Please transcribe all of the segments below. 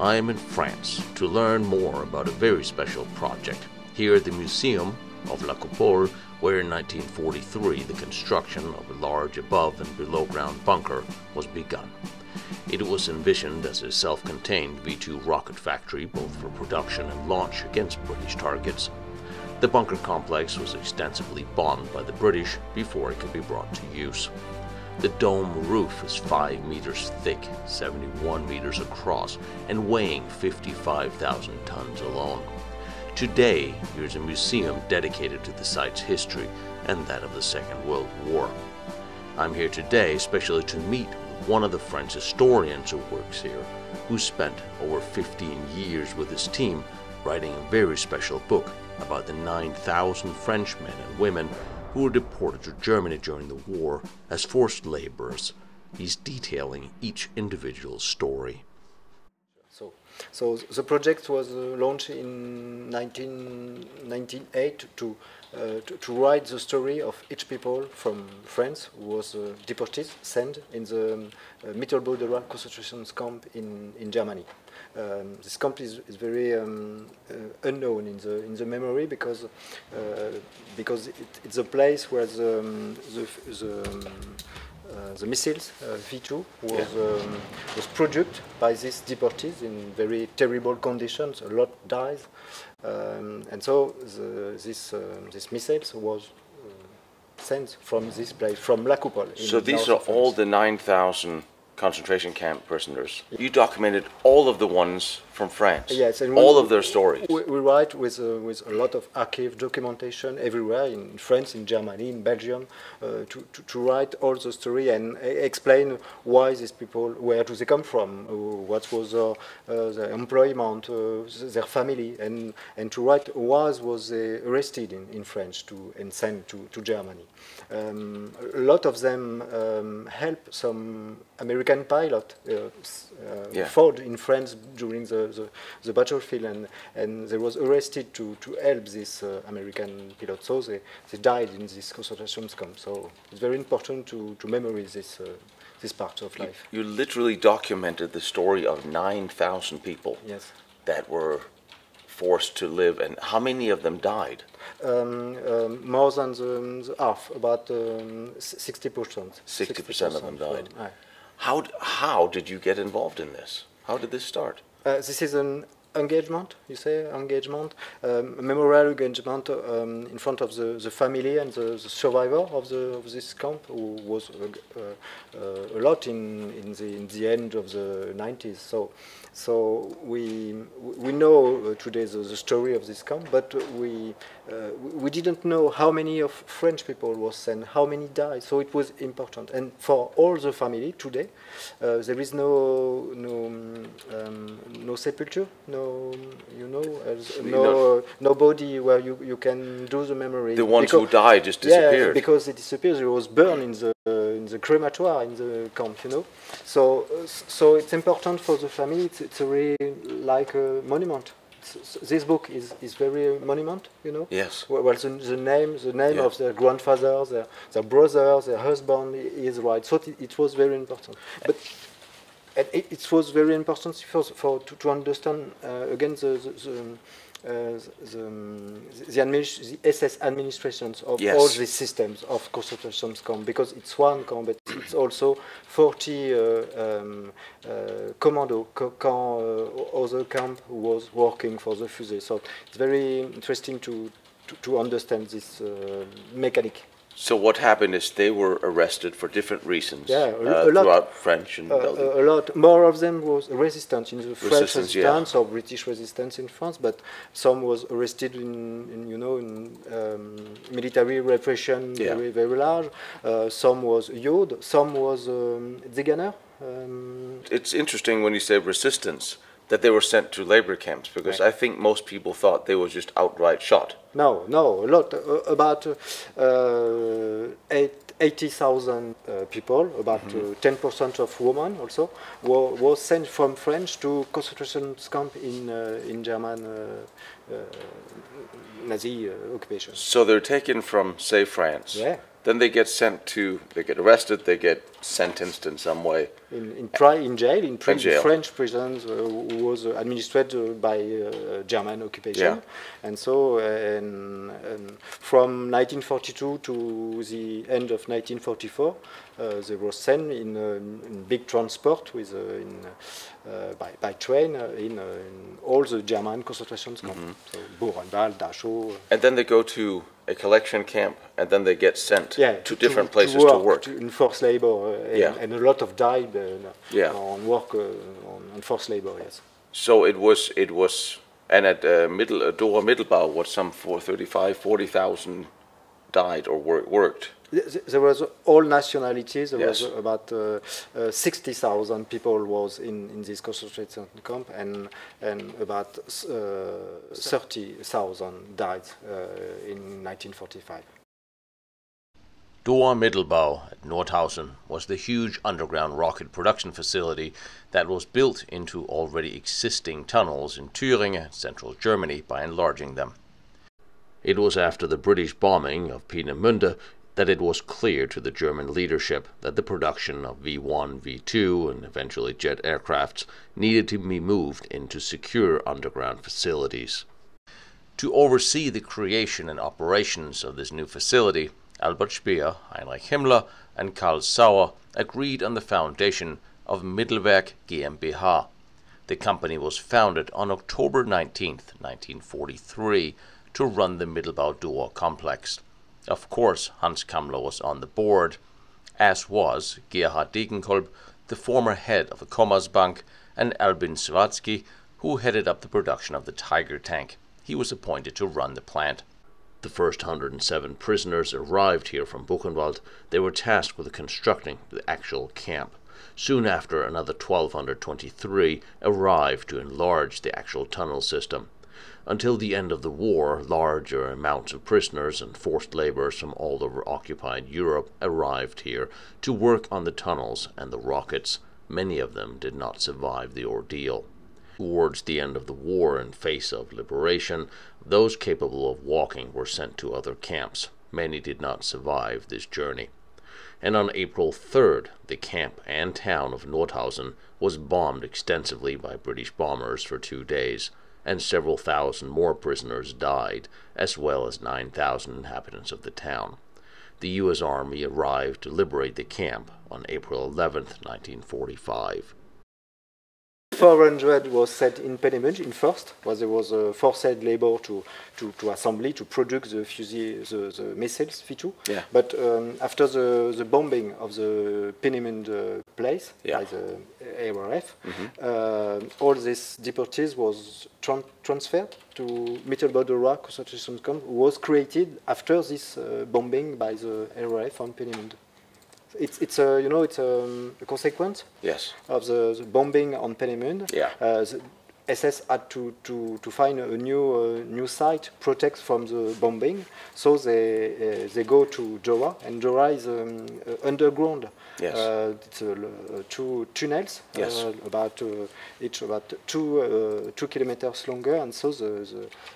I am in France to learn more about a very special project here at the Museum of La Coupole, where in 1943 the construction of a large above and below ground bunker was begun. It was envisioned as a self contained V 2 rocket factory both for production and launch against British targets. The bunker complex was extensively bombed by the British before it could be brought to use. The dome roof is 5 meters thick, 71 meters across, and weighing 55,000 tons alone. Today, here's a museum dedicated to the site's history and that of the Second World War. I'm here today especially to meet one of the French historians who works here, who spent over 15 years with his team writing a very special book about the 9,000 Frenchmen and women who were deported to Germany during the war as forced laborers. He's detailing each individual's story. So, so the project was uh, launched in 1998 to, uh, to, to write the story of each people from France who was uh, deported, sent in the um, uh, concentration camp in, in Germany. Um, this camp is, is very um, uh, unknown in the in the memory because uh, because it, it's a place where the um, the, the um, uh, the missiles uh, V2 was Yeah. um, was produced by these deportees in very terrible conditions. A lot dies, um, and so the, this this missiles was uh, sent from this place from La Coupole. So these are all the 9,000 concentration camp prisoners. You documented all of the ones from France. Yes, and all we- of their stories. We, we write with uh, with a lot of archive documentation everywhere in France, in Germany, in Belgium, uh, to, to to write all the story and explain why these people, where do they come from, uh, what was uh, uh, their employment, uh, their family, and and to write why was they arrested in, in French to and sent to to Germany. Um, a lot of them um, help some American pilot uh, uh, Yeah. fought in France during the, the, the battlefield and, and they was arrested to, to help this uh, American pilot. So they, they died in this concentration camp. So it's very important to, to memorize this, uh, this part of life. You literally documented the story of 9,000 people Yes. that were forced to live, and how many of them died? Um, um, more than the, the half, about um, s- 60%. 60% of them died. Aye. How, how did you get involved in this? How did this start? Uh, this is an engagement, you say, engagement, um, a memorial engagement um, in front of the, the family and the, the survivor of, the, of this camp, who was uh, uh, a lot in, in, the, in the end of the 90s. So, so we, we know uh, today the, the story of this camp, but we, uh, we didn't know how many of French people was sent, how many died. So it was important. And for all the family today, uh, there is no no um, no sepulture, no you know, No. no nobody where you, you can do the memory. The ones who Because- died just disappeared. yeah, because it disappeared. It was burned in the the crematoire in the camp, you know. So uh, so it's important for the family. It's, it's a really like a monument. This book is, is very monument, you know. Yes. Well, well, the, the name, the name Yeah. of their grandfather, their, their brother, their husband is right. So it, it was very important. But it, it was very important for, for to, to understand uh, again the the, the, the, um, the, adminis- the SS administrations of Yes. all these systems of concentration camp because it's one camp, but it's also 40 uh, um, uh, commando co- camp, uh, other camp who was working for the fusée. So it's very interesting to to, to understand this uh, mechanic. So what happened is they were arrested for different reasons Yeah, a- uh, a lot- throughout French and Uh, Belgium. a, lot more of them was resistance in the French Resistance, yeah. or British resistance in France, but some was arrested in, in you know in um, military repression Yeah. very very large. Uh, some was Yod, some was um, Ziganer. Um, it's interesting when you say resistance that they were sent to labor camps because Right. I think most people thought they were just outright shot. no, no, a lot uh, about uh, eight. 80,000 uh, people, about Mm-hmm. uh, 10% of women also, were, was sent from French to concentration camp in, uh, in German uh, uh, Nazi uh, occupation. So they're taken from, say, France. Yeah. Then they get sent to, they get arrested, they get sentenced in some way. in in, tri- in jail in, pri- In jail. French prisons uh, was uh, administered uh, by uh, German occupation, Yeah. and so uh, and, and from 1942 to the end of 1944, uh, they were sent in, uh, in big transport with uh, in, uh, by, by train uh, in, uh, in all the German concentration camps, Mm-hmm. so Buchenwald, Dachau. And then they go to a collection camp, and then they get sent yeah, to different places to work. to- in forced labor, uh, and, Yeah. and a lot of died uh, Yeah. on work uh, on, forced labor. Yes. So it was, it was, and at uh, middle, uh, Dora Mittelbau, what some 435, 40,000 died or wor- worked. Th- There was all nationalities. There Yes. was about uh, uh, 60,000 people was in, in this concentration camp, and and about uh, 30,000 died uh, in 1945. Dora Mittelbau at Nordhausen was the huge underground rocket production facility that was built into already existing tunnels in Thüringen, central Germany, by enlarging them. It was after the British bombing of Peenemünde that it was clear to the German leadership that the production of V 1, V 2, and eventually jet aircrafts needed to be moved into secure underground facilities. To oversee the creation and operations of this new facility, Albert Speer, Heinrich Himmler, and Karl Saur agreed on the foundation of Mittelwerk GmbH. The company was founded on October 19, 1943, to run the Mittelbau Dora complex. Of course, Hans Kammler was on the board, as was Gerhard Degenkolb, the former head of the Commerzbank, and Albin Sawatzki, who headed up the production of the Tiger tank. He was appointed to run the plant. The first 107 prisoners arrived here from Buchenwald. They were tasked with constructing the actual camp. Soon after, another 1,223 arrived to enlarge the actual tunnel system. Until the end of the war, larger amounts of prisoners and forced laborers from all over occupied Europe arrived here to work on the tunnels and the rockets. Many of them did not survive the ordeal. Towards the end of the war, in face of liberation, those capable of walking were sent to other camps. Many did not survive this journey. And on April 3rd, the camp and town of Nordhausen was bombed extensively by British bombers for two days, and several thousand more prisoners died, as well as 9,000 inhabitants of the town. The U.S. Army arrived to liberate the camp on April 11, 1945. 400 was set in Peenemünde in first, where there was a forced labor to, to, to assembly, to produce the, fusil, the, the missiles, V2. Yeah. But um, after the, the bombing of the Peenemünde place Yeah. by the ARF, uh, all these deportees was tran- transferred to Mittelbau-Dora concentration camp, was created after this uh, bombing by the ARF on Peenemünde. It's, it's a, you know, it's um, a consequence Yes. of the, the bombing on Peenemünde, Yeah. uh, the SS had to, to, to find a new uh, new site protect from the bombing. So they uh, they go to Dora, and Dora is um, uh, underground. Yes. Uh, it's uh, uh, two tunnels, Yes. uh, about uh, each about two uh, two kilometers longer, and so the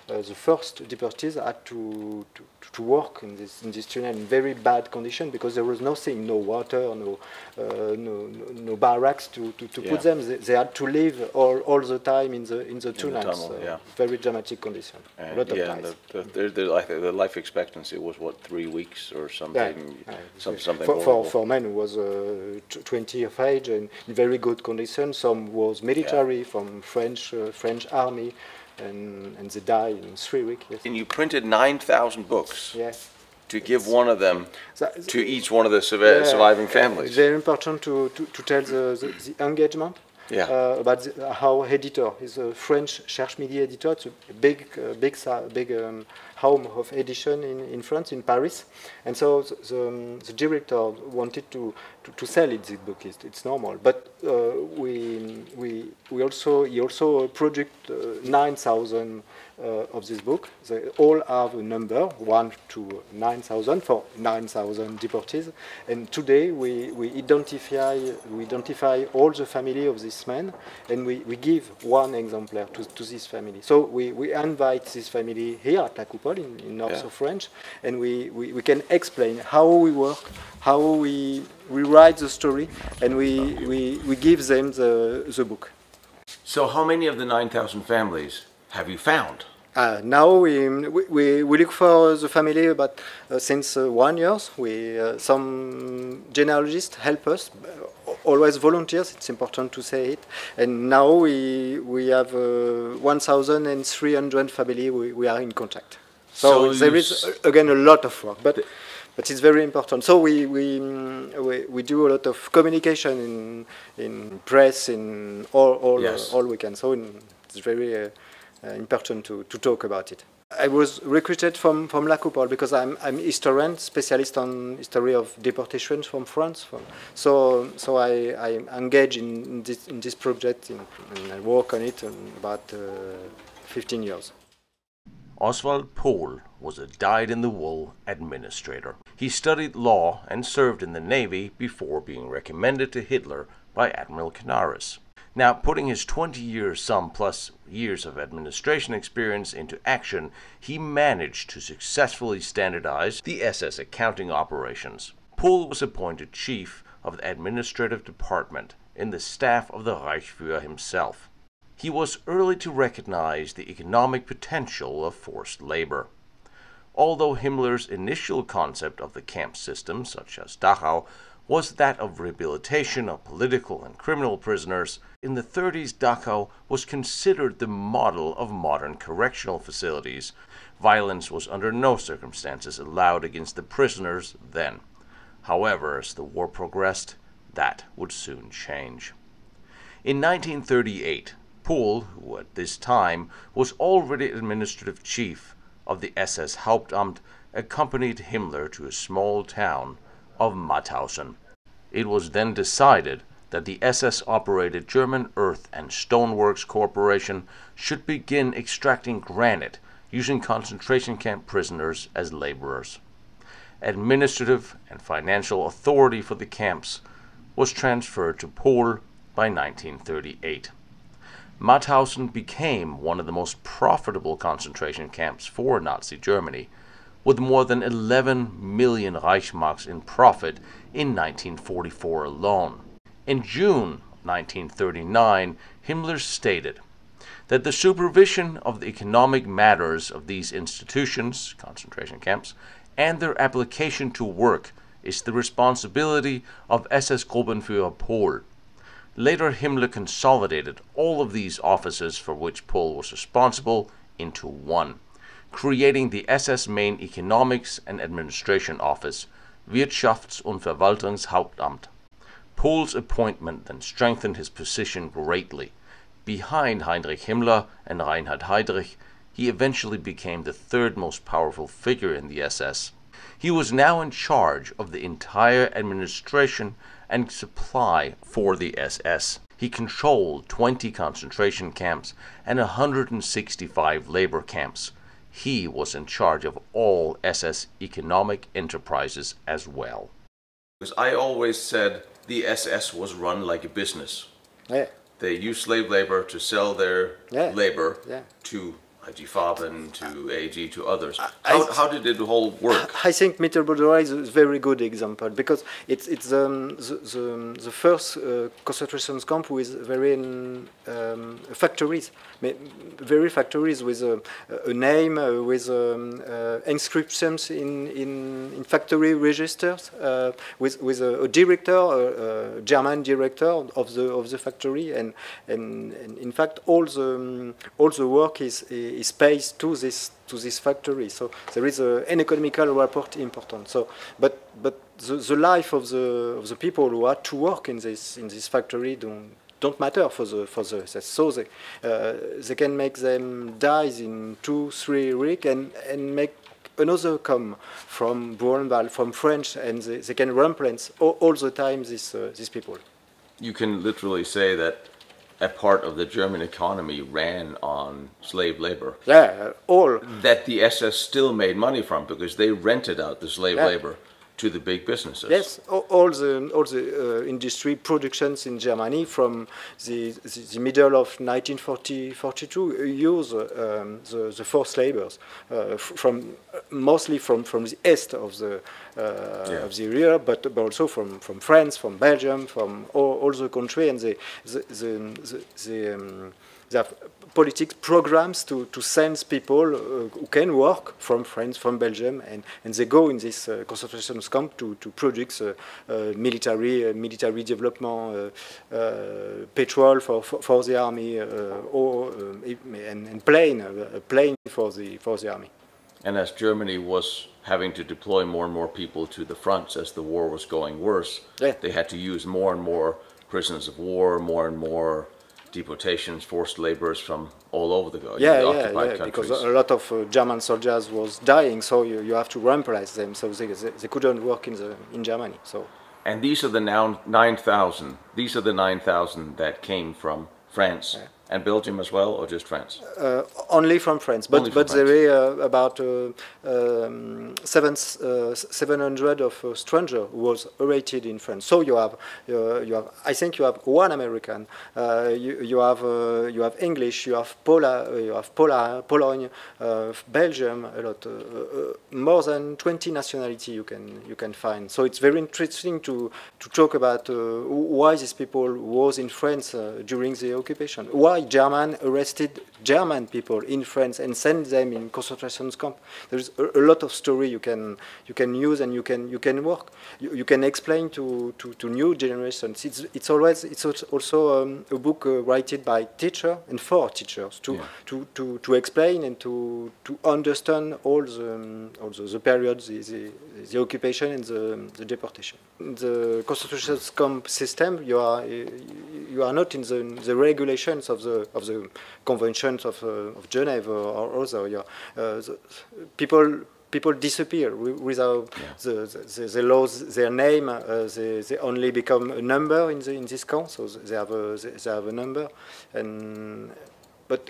the, uh, the first deportees had to, to to work in this in this tunnel in very bad condition because there was nothing, no water, no uh, no, no barracks to, to, to Yeah. put them. They, they had to live all, all the time in the in the tunnels. tunnel, uh, yeah. Very dramatic condition. a And lot of yeah, and the, the, the, the, life, the life expectancy was what three weeks or something. Yeah, some, something for, for, for men who was uh, tw- 20 of age and in very good condition. Some was military from French uh, French army, and and they died in three weeks. Yes. And you printed nine thousand books yes. to give one of them So- to each one of the surviving families. very important to, to, to tell the, the, the engagement Yeah. uh, about the, how editor is a French Cherche Midi editor. It's a big, uh, big, big um, home of edition in, in France, in Paris. And so the, the, um, the director wanted to, to, to sell it, this book. It's, it's normal. But uh, we, we, we also, he also produced uh, 9,000 uh, Uh, of this book. They all have a number, 1 to 9,000 for 9,000 deportees. And today we, we, identify, we identify all the family of this man and we, we give one exemplar to, to this family. So we, we invite this family here at La Coupole in, in north Yeah. of France and we, we, we can explain how we work, how we, we write the story, and we, we, we give them the, the book. So, how many of the 9,000 families have you found? Uh, now we, we, we, we look for the family about uh, since uh, one years. We uh, some genealogists help us, uh, always volunteers. It's important to say it. And now we we have uh, 1,300 family we, we are in contact. So, So there is again a lot of work, but but it's very important. So we we, mm, we, we do a lot of communication in in press in all all, Yes. all weekend. So in, it's very important to, to talk about it. I was recruited from, from La Coupole because I'm, I'm historian, specialist on history of deportations from France. From, so so I, I engage in, in, this, in this project in, and I work on it in about uh, 15 years. Oswald Pohl was a dyed-in-the-wool administrator. He studied law and served in the Navy before being recommended to Hitler by Admiral Canaris. Now, putting his 20 years, some plus years of administration experience into action, he managed to successfully standardize the SS accounting operations. Pohl was appointed chief of the administrative department in the staff of the Reichsführer himself. He was early to recognize the economic potential of forced labor. Although Himmler's initial concept of the camp system, such as Dachau, was that of rehabilitation of political and criminal prisoners, in the 30s Dachau was considered the model of modern correctional facilities. Violence was under no circumstances allowed against the prisoners then. However, as the war progressed, that would soon change. In 1938, Pohl, who at this time was already administrative chief of the SS Hauptamt, accompanied Himmler to a small town of Mauthausen. It was then decided that the SS operated German Earth and Stoneworks Corporation should begin extracting granite using concentration camp prisoners as laborers. Administrative and financial authority for the camps was transferred to Pohl by 1938. Mauthausen became one of the most profitable concentration camps for Nazi Germany, with more than 11 million Reichsmarks in profit in 1944 alone. In June 1939, Himmler stated that the supervision of the economic matters of these institutions, concentration camps, and their application to work is the responsibility of SS Gruppenführer Pohl. Later, Himmler consolidated all of these offices for which Pohl was responsible into one, creating the SS Main Economics and Administration Office, Wirtschafts- und Verwaltungshauptamt. Pohl's appointment then strengthened his position greatly. Behind Heinrich Himmler and Reinhard Heydrich, he eventually became the third most powerful figure in the SS. He was now in charge of the entire administration and supply for the SS. He controlled 20 concentration camps and 165 labor camps. He was in charge of all SS economic enterprises as well. Because I always said the SS was run like a business. Yeah. They used slave labor to sell their Yeah. labor Yeah. to IG Farben, to AG, to others. How, how did it all work? I think Mittelbauer is a very good example because it's it's um, the, the, the first uh, concentration camp with very um, factories, very factories with a, a name, uh, with um, uh, inscriptions in, in, in factory registers, uh, with with a, a director, a, a German director of the of the factory, and and, and in fact all the um, all the work is is paid to this to this factory. So there is a, an economical report important. So, but but the, the life of the of the people who are to work in this in this factory don't don't matter for the for the so they uh, they can make them die in two three weeks and and make another come from Buchenwald from French and they, they can replace all, all the time these uh, these people. You can literally say that a part of the German economy ran on slave labor Yeah, all. that the SS still made money from because they rented out the slave Yeah. labor to the big businesses. Yes, all, the all the uh, industry productions in Germany from the, the, the middle of 1942 use um, the, the forced labors uh, from mostly from, from the east of the uh, Yeah. of the area, but, but also from, from France, from Belgium, from all, all the country, and the the the, the, the um, they have politics programs to, to send people uh, who can work from France, from Belgium, and, and they go in this uh, concentration camp to, to produce uh, uh, military uh, military development, uh, uh, petrol for, for, for the army, uh, or um, and, and plane, uh, a plane for the for the army. And as Germany was having to deploy more and more people to the fronts as the war was going worse, Yeah. they had to use more and more prisoners of war, more and more deportations, forced laborers from all over the, Yeah, yeah, occupied yeah, countries. because a lot of uh, German soldiers was dying, so you, you have to replace them, so they, they, they couldn't work in the in Germany. So And these are the now 9,000. These are the 9,000 that came from France and Belgium as well, or just France? uh, only from France, but from but there were uh, about uh, um, seven, uh, 700 of uh, strangers who was arrested in France. So you have uh, you have I think you have one American, uh, you, you have uh, you have English, you have Pola, uh, you have Pola, Pologne, uh, Belgium, a lot, more than 20 nationality you can you can find. So it's very interesting to to talk about uh, why these people was in France uh, during the occupation. Why German arrested German people in France and sent them in concentration camp. There's a, a lot of story you can you can use and you can you can work. You, you can explain to, to, to new generations. It's it's always it's also um, a book uh, written by teacher and for teachers to, Yeah. to, to, to explain and to, to understand all the um, all the, the periods, the, the, the occupation and the, the deportation. The concentration camp system, you are you are not in the, the regulations of the of the conventions of, uh, of Geneva or other. Are, uh, the, people people disappear without Yeah. the, the, they lose their name. Uh, they, they only become a number in the in this count. So they have a they, they have a number, and but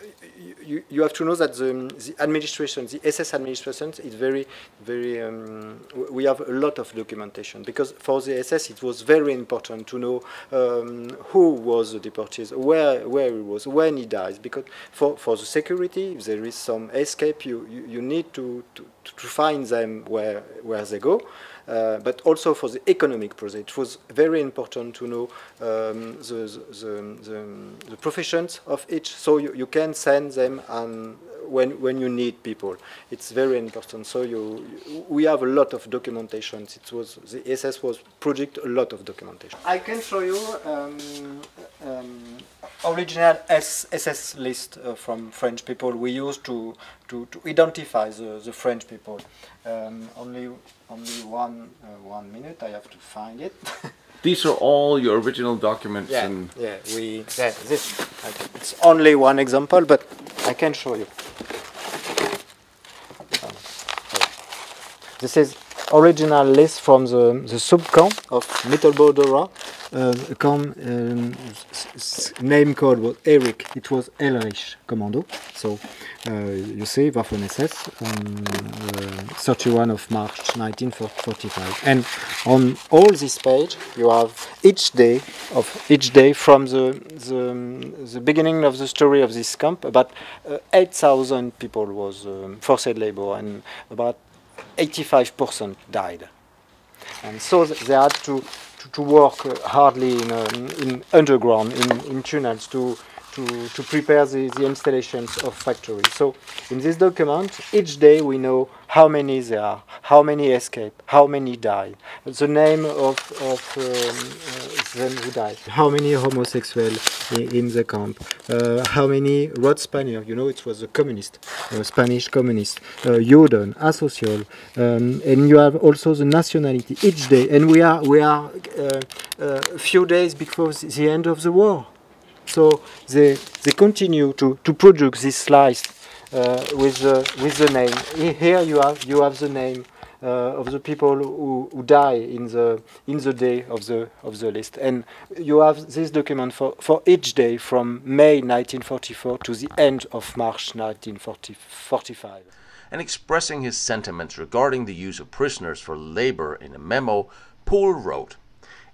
you, you, have to know that the, the administration, the SS administration, is very, very. Um, we have a lot of documentation because for the SS it was very important to know um, who was the deportees, where where he was, when he dies. Because for, for the security, if there is some escape, you, you, you need to, to, to find them where where they go. Uh, but also for the economic project, it was very important to know um, the, the, the, the professions of each, so you, you can send them and when, when you need people. It's very important. So you, we have a lot of documentation. It was the SS was project a lot of documentation. I can show you um, um, original SS list uh, from French people we used to, to, to identify the, the French people. Um, only only one uh, one minute. I have to find it. These are all your original documents yeah, and yeah. We yeah, this. It's only one example, but I can show you. Um, This is original list from the, the sub camp of Mittelbau-Dora. Uh, a camp um, name code was Erich. It was Ellrich Commando. So uh, you see Waffen SS, um, uh, 31 of March 1945. And on all this page, you have each day of each day from the the, the beginning of the story of this camp. About uh, 8,000 people was um, forced labor, and about 85% died. And so they had to, to, to work uh, hardly in, um, in underground, in, in tunnels to, to, to prepare the, the installations of factories. So in this document, each day we know how many there are, how many escape, how many die, the name of, of um, uh, them who died, how many homosexual in, in the camp, uh, how many road Spaniard, you know, it was a communist, uh, Spanish communist, uh, Juden, Asocial, um, and you have also the nationality each day. And we are we are uh, uh, a few days before the end of the war, so they they continue to, to produce this slice uh, with the with the name. Here you have you have the name. Uh, of the people who, who die in the in the day of the of the list, and you have this document for, for each day from May 1944 to the end of March 1945. and expressing his sentiments regarding the use of prisoners for labor in a memo, Pohl wrote,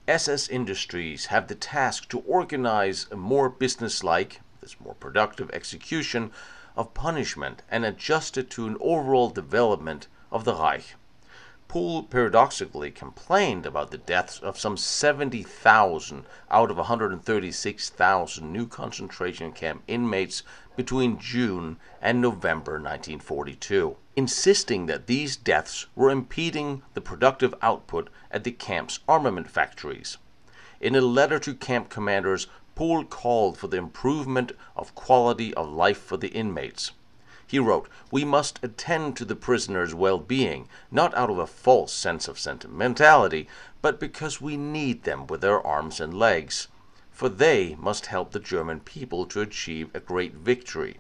SS industries have the task to organize a more businesslike, this more productive execution of punishment and adjust it to an overall development of the Reich. Pohl paradoxically complained about the deaths of some 70,000 out of 136,000 new concentration camp inmates between June and November 1942, insisting that these deaths were impeding the productive output at the camp's armament factories. In a letter to camp commanders, Pohl called for the improvement of quality of life for the inmates. He wrote, We must attend to the prisoners' well being, not out of a false sense of sentimentality, but because we need them with their arms and legs, for they must help the German people to achieve a great victory.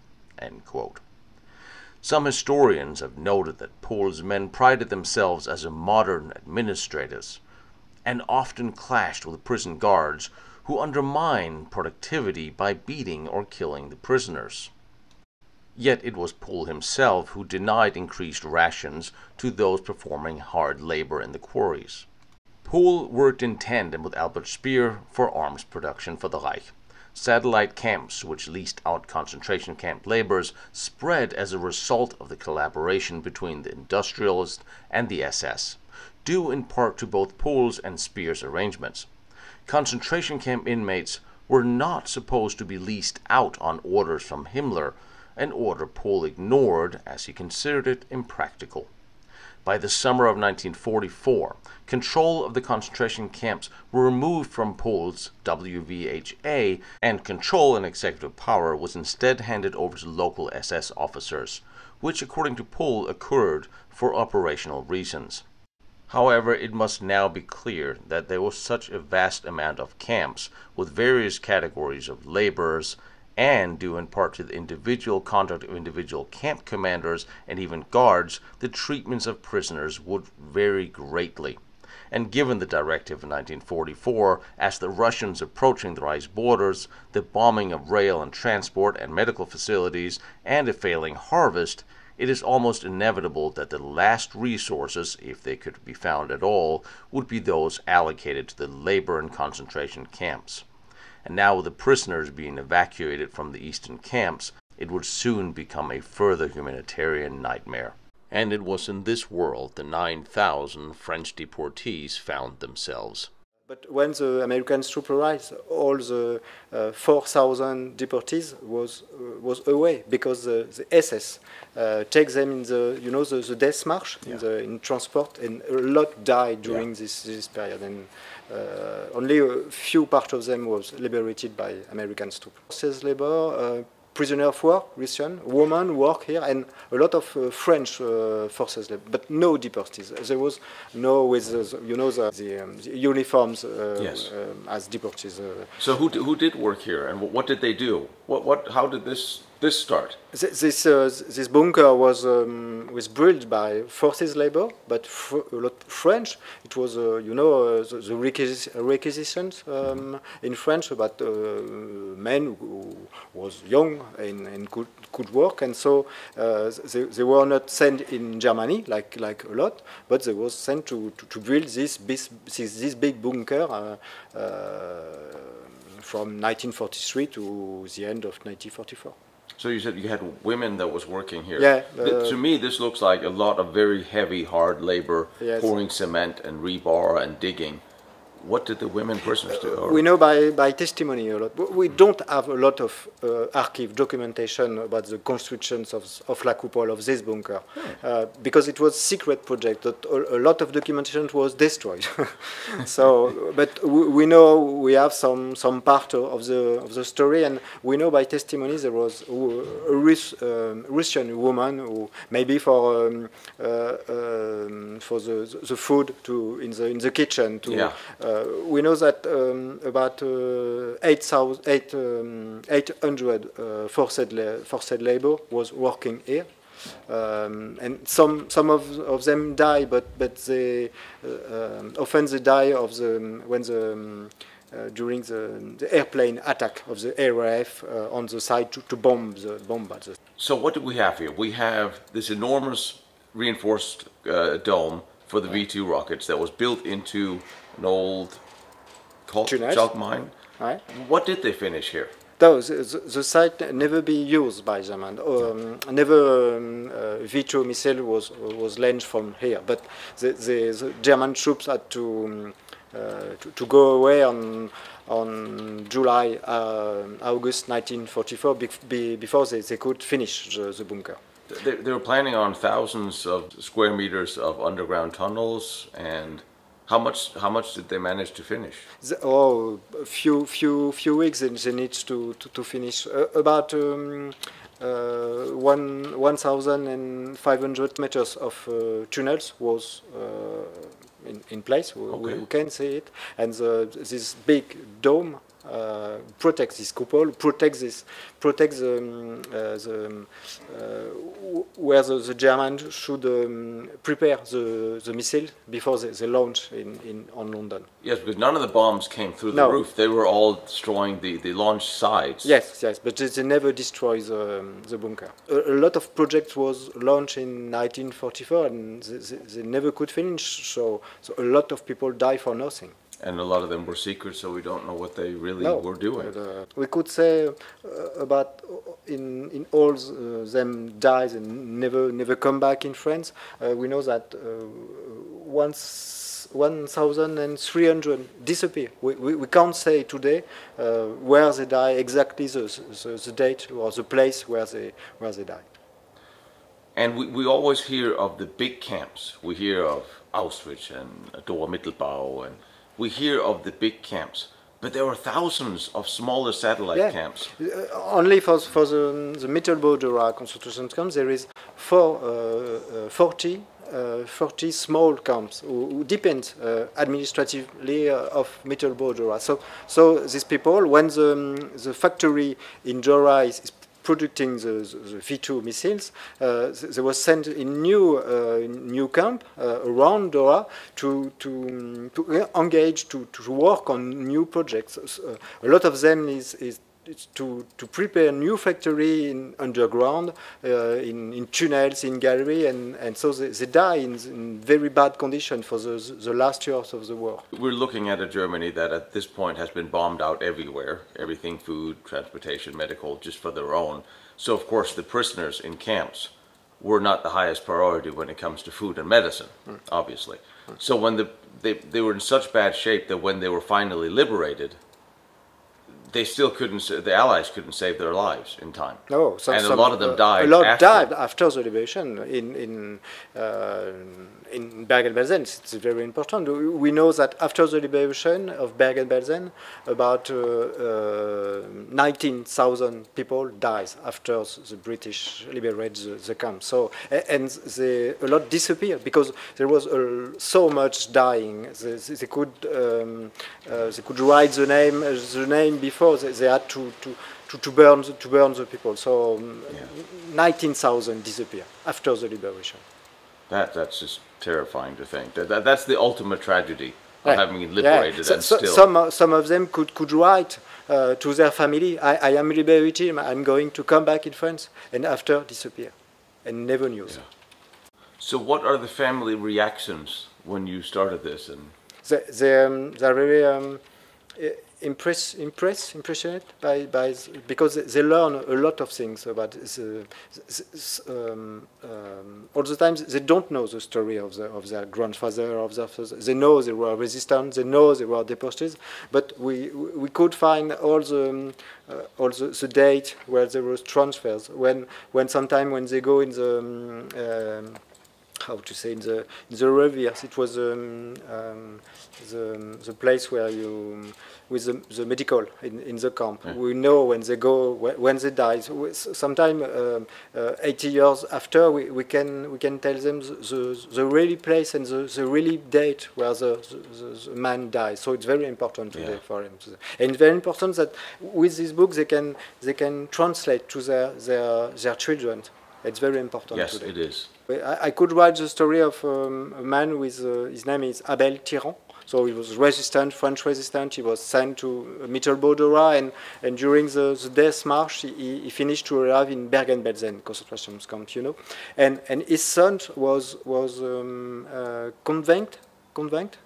Some historians have noted that Pohl's men prided themselves as modern administrators, and often clashed with prison guards who undermine productivity by beating or killing the prisoners. Yet it was Pohl himself who denied increased rations to those performing hard labor in the quarries. Pohl worked in tandem with Albert Speer for arms production for the Reich. Satellite camps, which leased out concentration camp laborers, spread as a result of the collaboration between the industrialists and the SS, due in part to both Pohl's and Speer's arrangements. Concentration camp inmates were not supposed to be leased out on orders from Himmler an order Pohl ignored as he considered it impractical. By the summer of 1944, control of the concentration camps were removed from Pohl's WVHA, and control and executive power was instead handed over to local SS officers, which, according to Pohl, occurred for operational reasons. However, it must now be clear that there was such a vast amount of camps with various categories of laborers and due in part to the individual conduct of individual camp commanders and even guards, the treatments of prisoners would vary greatly. And given the directive in 1944, as the Russians approaching the Reich's borders, the bombing of rail and transport and medical facilities, and a failing harvest, it is almost inevitable that the last resources, if they could be found at all, would be those allocated to the labor and concentration camps and now with the prisoners being evacuated from the eastern camps, it would soon become a further humanitarian nightmare. And it was in this world the 9,000 French deportees found themselves. But when the American troops arrived, all the uh, 4,000 deportees was uh, was away because the, the SS uh, takes them in the you know the, the death march yeah. in the in transport, and a lot died during yeah. this this period. And only a few part of them was liberated by American troops. Says labor uh, prisoner of war, Russian, women work here, and a lot of uh, French uh, forces, but no deportees. There was no with the, you know the, the, um, the uniforms uh, yes. Um, as deportees. Uh. so who who did work here, and what did they do? What what how did this this start? This uh, this bunker was um, was built by forces labor, but fr a lot French. It was uh, you know uh, the, the requis requisitions um, mm -hmm. in French about uh, men who was young and, and could could work, and so uh, they, they were not sent in Germany like like a lot, but they was sent to to, to build this this this big bunker. From 1943 to the end of 1944. So you said you had women that was working here. Yeah. Uh, to me, this looks like a lot of very heavy, hard labor, yes. pouring cement and rebar and digging what did the women prisoners do? Or? We know by, by testimony a lot. We don't have a lot of uh, archive documentation about the constructions of, of La Coupole, of this bunker, hmm. uh, because it was secret project. That a, a lot of documentation was destroyed. so, but we know we have some some part of the of the story, and we know by testimony there was a Rus, um, Russian woman who maybe for um, uh, um, for the, the food to in the in the kitchen to. Yeah. Uh, we know that um, about uh, 8, 8, um, 800 uh, forced, la forced labor was working here. Um, and some some of, of them die, but but they um, often they die of the when the um, uh, during the, the, airplane attack of the RAF uh, on the side to, to bomb the bomb. So what do we have here? We have this enormous reinforced uh, dome for the V2 rockets that was built into an old chalk, mine. Right? What did they finish here? No, the, site never be used by German. Um, never um, uh, V2 missile was was launched from here. But the, the, the German troops had to, um, uh, to to go away on on July uh, August 1944 bef- be, before they, they could finish the, the bunker. They, they were planning on thousands of square meters of underground tunnels, and how much how much did they manage to finish? The, oh, a few few few weeks they, they need to to, to finish uh, about um, uh, one one thousand and five hundred meters of uh, tunnels was uh, in, in place. We, we- we can see it, and the, this big dome. Uh, protects this cupola, protects this, protects um, uh, the, uh, where the, the Germans should um, prepare the, the missile before they, they launch in, in on London. Yes, because none of the bombs came through the No. roof. They were all destroying the, the launch sides. Yes, yes, but they, never destroy the, the bunker. A, a lot of projects was launched in 1944 and they, they, they never could finish, so, so a lot of people die for nothing. And a lot of them were secret, so we don't know what they really no, were doing. but, uh, we could say uh, about uh, in in all uh, them dies and never never come back in France. Uh, we know that uh, once 1,300 disappear. We, we, we can't say today uh, where they die exactly the, the, the date or the place where they where they die. And we, we always hear of the big camps. We hear of Auschwitz and Dora Mittelbau, and we hear of the big camps. But there are thousands of smaller satellite camps. Uh, only for, for the, the Mittelbau-Dora concentration camps, there is four, uh, uh, 40, uh, 40 small camps who, who depend uh, administratively uh, of Mittelbau-Dora. So, so these people, when the, um, the factory in Dora is, is producing the, the, the V2 missiles, uh, they were sent in new uh, new camp uh, around Dora to to, to engage to, to work on new projects. Uh, a lot of them is, is to, to prepare new factory in underground, uh, in, in tunnels, in gallery, and, and so they, they die in, in very bad condition for the, the last years of the war. We're looking at a Germany that at this point has been bombed out everywhere everything food, transportation, medical, just for their own. So, of course, the prisoners in camps were not the highest priority when it comes to food and medicine, obviously. So, when the, they, they were in such bad shape that when they were finally liberated, they still couldn't, the Allies couldn't save their lives in time. No, some, and some, a lot of them died. A lot after. died after the liberation in in uh, in Bergen-Belsen. It's very important. We- know that after the liberation of Bergen-Belsen, about uh, uh, 19,000 people died after the British liberated the, the camp. So and they, a lot disappeared because there was uh, so much dying. They, they could um, uh, they could write the name the name before they, they had to. to to, to burn the, to burn the people. So um, 19,000 disappear after the liberation. That, that's just terrifying to think. That, that, that's the ultimate tragedy of Right. having been Yeah. liberated So- and so- still. some uh, some of them could could write uh, to their family, I, I am liberated, I'm going to come back in France, and after disappear, and never news. So, what are the family reactions when you started this? And They, they, um, they're very um, impress, impress, impressioned by, by because they- learn a lot of things about the, um, um, all the time they don't know the story of, the, of their grandfather of their. They know they were resistant, they know they were deported, but we we could find all the um, uh, all the, the date where there was transfers when when sometime when they go in the um, um, how to say in the in the reviers. It was um, um, the the place where you with the, the medical in, in the camp. We know when they go when, when they die. So sometime um, uh, 80 years after, we, we can we can tell them the, the, the really place and the, the really date where the, the, the man died. So it's very important today Yeah. for him. And very important that with this book they can they can translate to their their their children. It's very important yes, today. it is. I, I could write the story of um, a man with uh, his name is Abel Tyran. So he was resistant, French resistant. He was sent to Mittelbau-Dora, and, and during the, the death march, he, he finished to arrive in Bergen-Belsen concentration camp, you know. And, and his son was, was um, uh, convinced, convinced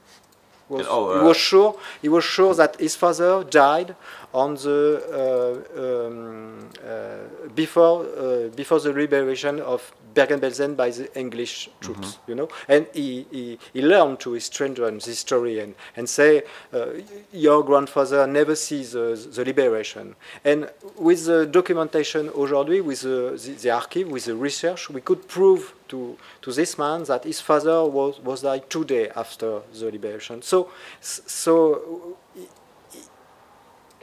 was, Oh, he uh, was sure he was sure that his father died on the uh, um, uh, before uh, before the liberation of Bergen-Belsen by the English troops, you know, and he, he, he learned to his children this story and, and say, uh, your grandfather never sees the, the liberation. And with the documentation aujourd'hui, with the, the, the archive, with the research, we could prove to, to this man that his father was, was died two days after the liberation. So, so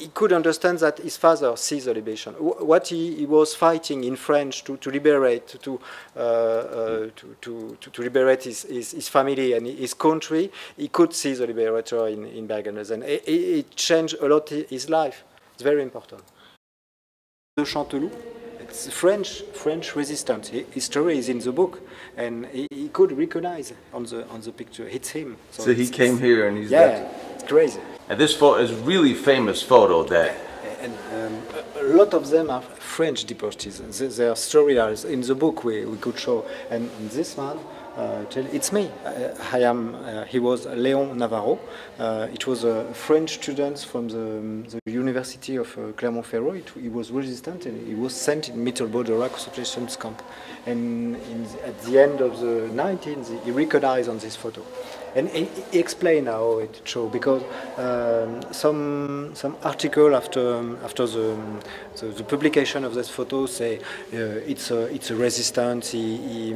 he, he could understand that his father sees the liberation. What he, he was fighting in French to, to liberate, to, uh, uh, to, to, to, to liberate his, his, his family and his country, he could see the liberator in, in Bergen-Belsen. It, it, it changed a lot his life. It's very important. De Chanteloup, it's French, French resistance. His story is in the book, and he, he could recognize on the, on the picture. It's him. So he it's- came here and he's Yeah, dead. it's crazy. And this photo is really famous photo that And um, a lot of them are French deportees. Th- Their story are in the book we, we could show. And this one, uh, it's me. I, I am. Uh, he was Léon Navarro. Uh, it was a French student from the, the University of uh, Clermont-Ferrand. It, he was resistant and he was sent in Mittelbau-Dora concentration camp. And in at the end of the 19th, he recognized on this photo. And he explained how it show because um, some some article after after the, the the publication of this photo say uh, it's a it's a resistance. He he,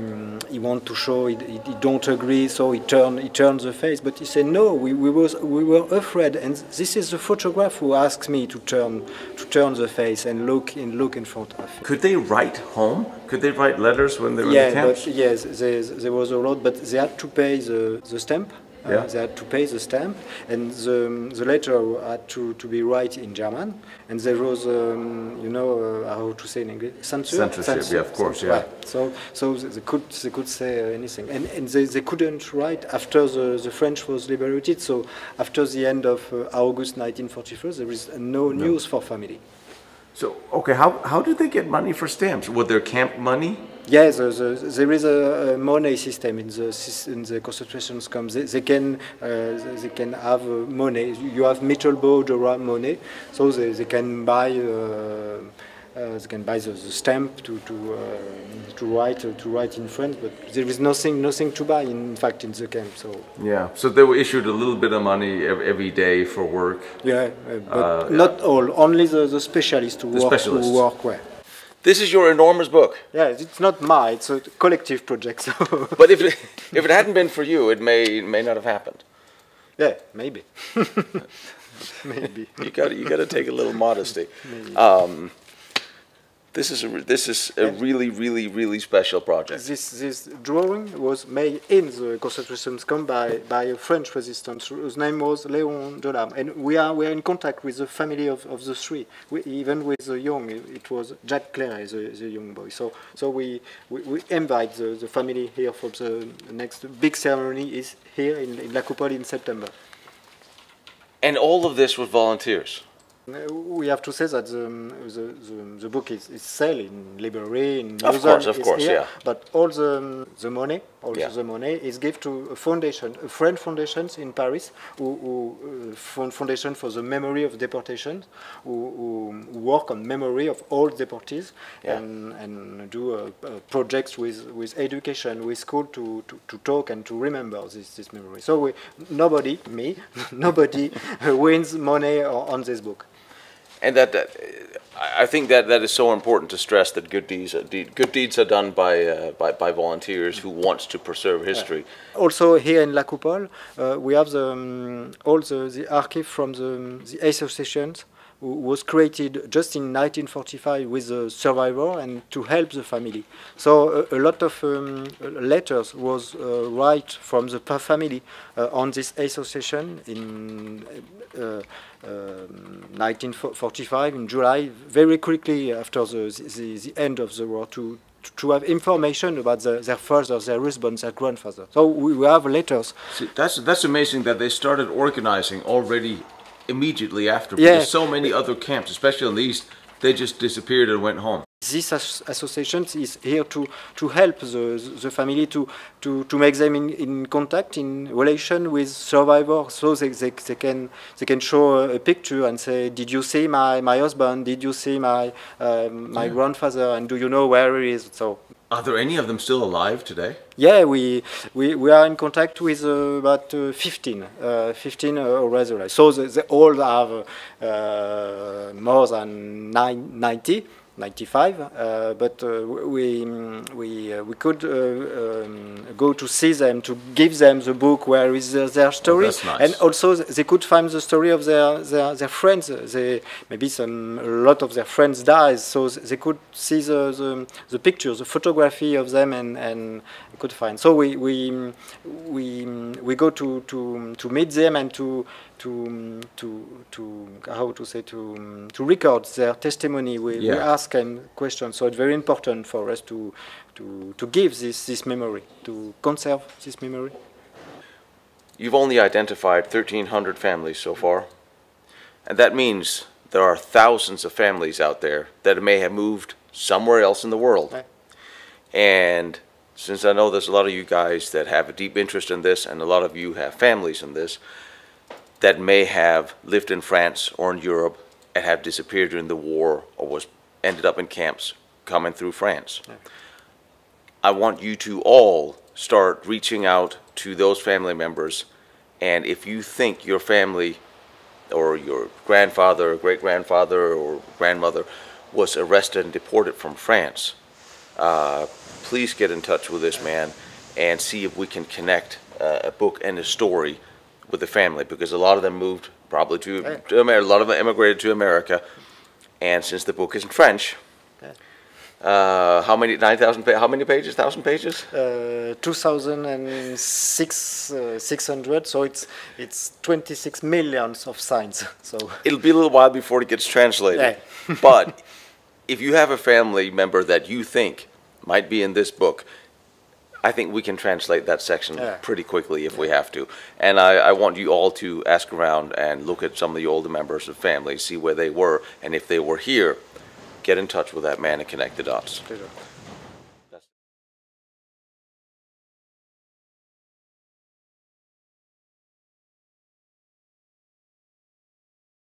he want to show he, he, don't agree, so he turn he turns the face. But he said no, we, we was we were afraid, and this is the photograph who asked me to turn to turn the face and look and look in front of. him. could they write home? Could they write letters when they were in the camps? but yes, there, there was a lot, but they had to pay the, the stamp. Uh, Yeah. they had to pay the stamp, and the, the letter had to, to be right in German. And there was, um, you know, uh, how to say in English, censor. Censorship, yeah, of course, yeah. Right. So, so they could they could say uh, anything, and, and they, they couldn't write after the, the French was liberated. So after the end of uh, August 1944, there is no news for family. So okay, how how did they get money for stamps? Was there camp money? Yes, the, the, there is a, a money system in the in the concentration camps. They, they can uh, they can have uh, money. You have Mittelbau Dora money, so they, they can buy uh, they can buy the, the stamp to to uh, to write uh, to write in French. But there is nothing nothing to buy in fact in the camp. So Yeah. So they were issued a little bit of money every day for work. yeah, uh, but not all. Only the, the specialists who The work specialists. who work well. This is your enormous book. Yeah, it's not mine. It's a collective project. So But if it, if it hadn't been for you, it may may not have happened. yeah, maybe, maybe. You got you got to take a little modesty. Um, this is a this is a really really really special project. This, this drawing was made in the concentration camp by, by a French resistance whose name was Léon Delam. And we are, we are in contact with the family of, of the three, we, even with the young. It, was Jacques Claire, the, the young boy. So, so we, we, we invite the, the family here for the next big ceremony is here in, in La Coupole in September. And all of this was volunteers. We have to say that the, the, the, the book is, is sell in library, in Of course, of course, here, yeah. But all the, the money, all Yeah. the money is given to a foundation, a French foundations in Paris, who, who uh, foundation for the memory of deportations, who, who work on memory of all deportees Yeah. and, and do uh, uh, projects with, with education, with school to, to, to talk and to remember this, this memory. So we, nobody, me, nobody wins money on this book. And that, that I think that that is so important to stress that good deeds are, de- good deeds are done by uh, by, by volunteers who wants to preserve history. Also here in La Coupole, uh, we have the, um, all the, the archive from the, the associations was created just in 1945 with a survivor and to help the family. So a, a lot of um, letters was uh, write from the family uh, on this association in uh, um, 1945 in July, very quickly after the, the, the end of the war to to have information about the, their father, their husband, their grandfather. So we, we have letters. See, that's that's amazing that they started organizing already immediately after. Yeah. Because so many other camps, especially in the east, they just disappeared and went home. This as association is here to, to help the, the family to, to, to make them in, in contact, in relation with survivors, so they, they, they, can, they can show a picture and say, did you see my, my husband, did you see my, um, my grandfather, and do you know where he is? So Are there any of them still alive today? yeah, we, we, we are in contact with uh, about uh, 15, uh, 15 uh, already. So they, they all have uh, more than nine, 90, 95, uh, but uh, we, we, uh, we could uh, um, go to see them, to give them the book where is their, their story. that's nice. And also they could find the story of their, their, their friends. They, maybe some, a lot of their friends died, so they could see the, the, the pictures, the photography of them, and, and could find. So we, we, we, we go to, to, to meet them and to, to, um, to, to how to say, to, um, to record their testimony. We, we ask them questions. So it's very important for us to, to, to give this, this memory, to conserve this memory. You've only identified 1,300 families so far, and that means there are thousands of families out there that may have moved somewhere else in the world. Right. And since I know there's a lot of you guys that have a deep interest in this, and a lot of you have families in this, that may have lived in France or in Europe and have disappeared during the war or was ended up in camps coming through France. I want you to all start reaching out to those family members. And if you think your family or your grandfather or great grandfather or grandmother was arrested and deported from France, uh, please get in touch with this man and see if we can connect uh, a book and a story with the family because a lot of them moved probably to, Right. to America, a lot of them immigrated to America. And since the book is in French, Right. uh, how many, 9,000, pa- how many pages, 1,000 pages? Uh, 2006 uh, 600 so it's it's 26 millions of signs so It'll be a little while before it gets translated. Yeah. but if you have a family member that you think might be in this book, I think we can translate that section Yeah. pretty quickly if we have to. And I, I want you all to ask around and look at some of the older members of family, see where they were, and if they were here, get in touch with that man and connect the dots.